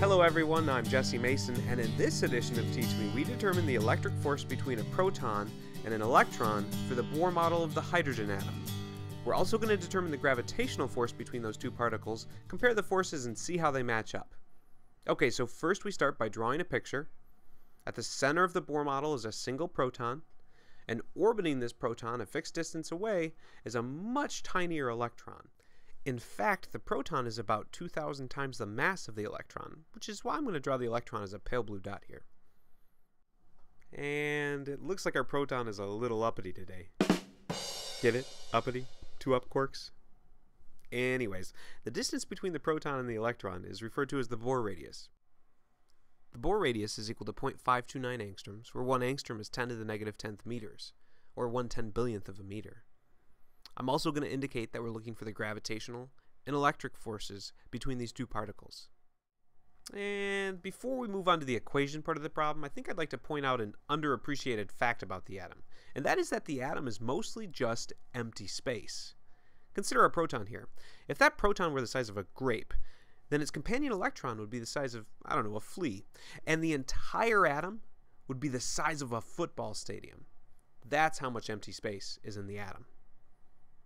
Hello everyone, I'm Jesse Mason, and in this edition of Teach Me, we determine the electric force between a proton and an electron for the Bohr model of the hydrogen atom. We're also going to determine the gravitational force between those two particles, compare the forces, and see how they match up. Okay, so first we start by drawing a picture. At the center of the Bohr model is a single proton, and orbiting this proton a fixed distance away is a much tinier electron. In fact, the proton is about 2,000 times the mass of the electron, which is why I'm going to draw the electron as a pale blue dot here. And it looks like our proton is a little uppity today. Get it? Uppity? Two up quarks? Anyways, the distance between the proton and the electron is referred to as the Bohr radius. The Bohr radius is equal to 0.529 angstroms, where 1 angstrom is 10 to the negative 10th meters, or 1 10 billionth of a meter. I'm also going to indicate that we're looking for the gravitational and electric forces between these two particles. And before we move on to the equation part of the problem, I think I'd like to point out an underappreciated fact about the atom, and that is that the atom is mostly just empty space. Consider a proton here. If that proton were the size of a grape, then its companion electron would be the size of, I don't know, a flea, and the entire atom would be the size of a football stadium. That's how much empty space is in the atom.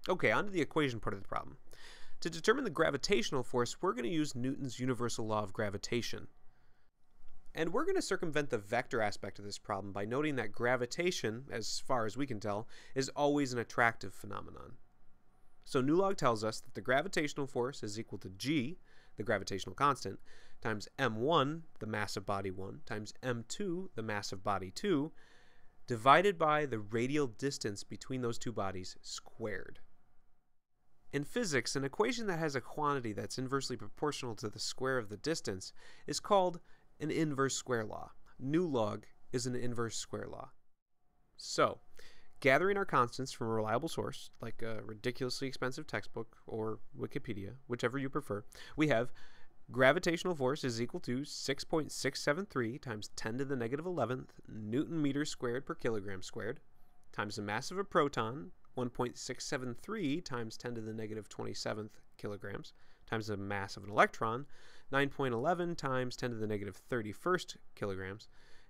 Okay, on to the equation part of the problem. To determine the gravitational force, we're going to use Newton's universal law of gravitation. And we're going to circumvent the vector aspect of this problem by noting that gravitation, as far as we can tell, is always an attractive phenomenon. So NULOG tells us that the gravitational force is equal to g, the gravitational constant, times m1, the mass of body 1, times m2, the mass of body 2, divided by the radial distance between those two bodies squared. In physics, an equation that has a quantity that's inversely proportional to the square of the distance is called an inverse square law. NULOG is an inverse square law. So, gathering our constants from a reliable source, like a ridiculously expensive textbook or Wikipedia, whichever you prefer, we have gravitational force is equal to 6.673 times 10 to the negative 11th newton meters squared per kilogram squared times the mass of a proton 1.673 times 10 to the negative 27th kilograms times the mass of an electron, 9.11 times 10 to the negative 31st kilograms,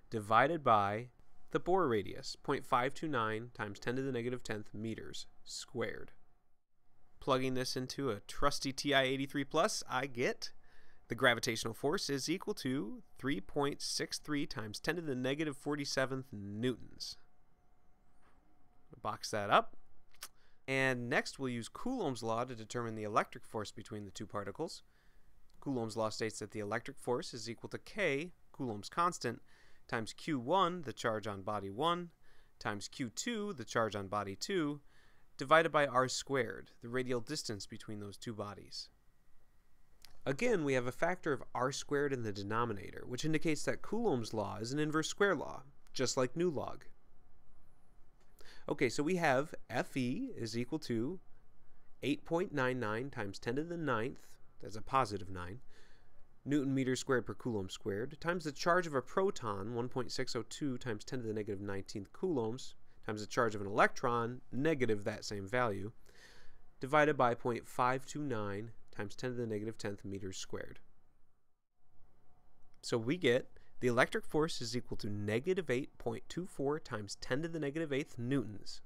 divided by the Bohr radius, 0.529 times 10 to the negative 10th meters squared. Plugging this into a trusty TI-83 Plus, I get the gravitational force is equal to 3.63 times 10 to the negative 47th newtons. Box that up. And next we'll use Coulomb's law to determine the electric force between the two particles. Coulomb's law states that the electric force is equal to K, Coulomb's constant, times Q1, the charge on body 1, times Q2, the charge on body 2, divided by r squared, the radial distance between those two bodies. Again, we have a factor of r squared in the denominator, which indicates that Coulomb's law is an inverse square law, just like NULOG. Okay, so we have Fe is equal to 8.99 times 10 to the ninth, that's a positive 9, Newton meters squared per coulomb squared, times the charge of a proton, 1.602 times 10 to the negative 19th coulombs, times the charge of an electron, negative that same value, divided by 0.529 times 10 to the negative 10th meters squared. So we get the electric force is equal to negative 8.24 times 10 to the negative 8th newtons.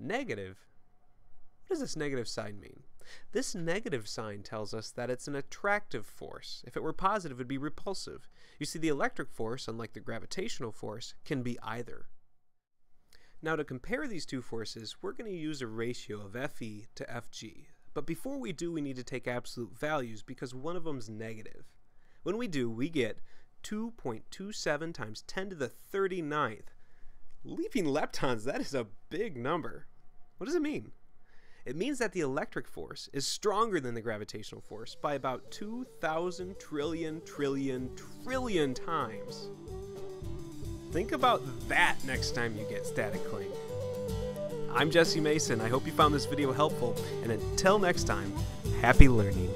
Negative? What does this negative sign mean? This negative sign tells us that it's an attractive force. If it were positive, it would be repulsive. You see, the electric force, unlike the gravitational force, can be either. Now to compare these two forces, we're going to use a ratio of Fe to Fg. But before we do, we need to take absolute values because one of them is negative. When we do, we get 2.27 times 10 to the 39th. Leaping leptons, that is a big number. What does it mean? It means that the electric force is stronger than the gravitational force by about 2,000 trillion, trillion, trillion times. Think about that next time you get static cling. I'm Jesse Mason. I hope you found this video helpful, and until next time, happy learning.